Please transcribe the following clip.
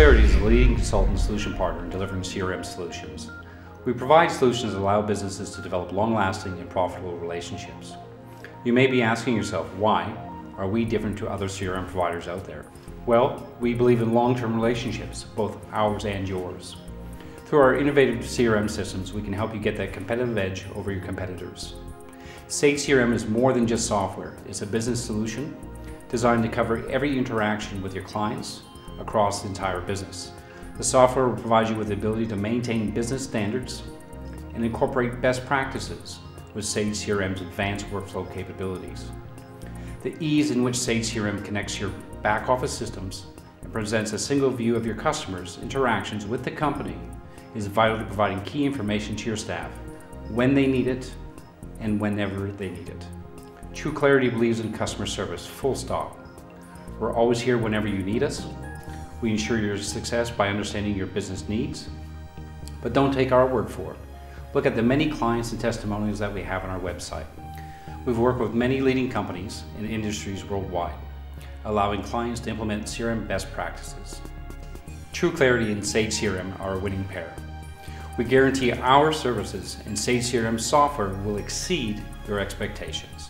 True Clarity is a leading consultant solution partner in delivering CRM solutions. We provide solutions that allow businesses to develop long-lasting and profitable relationships. You may be asking yourself, why are we different to other CRM providers out there? Well, we believe in long-term relationships, both ours and yours. Through our innovative CRM systems, we can help you get that competitive edge over your competitors. Sage CRM is more than just software. It's a business solution designed to cover every interaction with your clients across the entire business. The software will provide you with the ability to maintain business standards and incorporate best practices with Sage CRM's advanced workflow capabilities. The ease in which Sage CRM connects your back office systems and presents a single view of your customers' interactions with the company is vital to providing key information to your staff when they need it and whenever they need it. True Clarity believes in customer service, full stop. We're always here whenever you need us. We ensure your success by understanding your business needs. But don't take our word for it. Look at the many clients and testimonials that we have on our website. We've worked with many leading companies in industries worldwide, allowing clients to implement CRM best practices. True Clarity and Sage CRM are a winning pair. We guarantee our services and Sage CRM software will exceed your expectations.